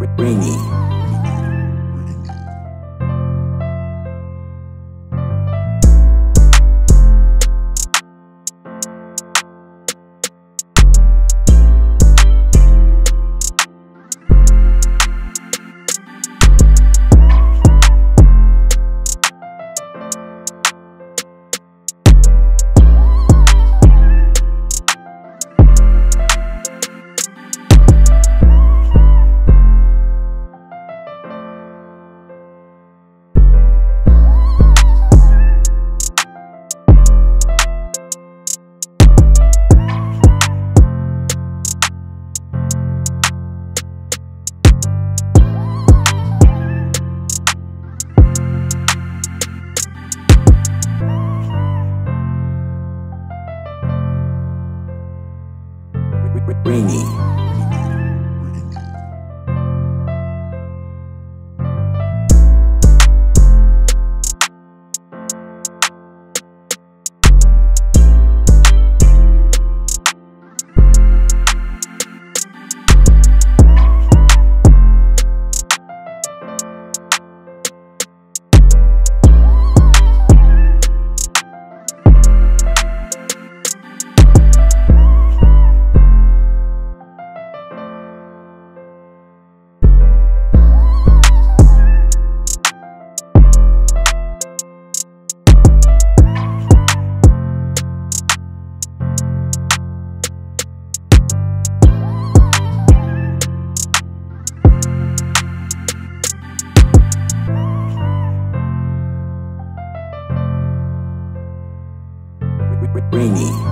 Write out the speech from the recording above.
Rainy rainy. 为你。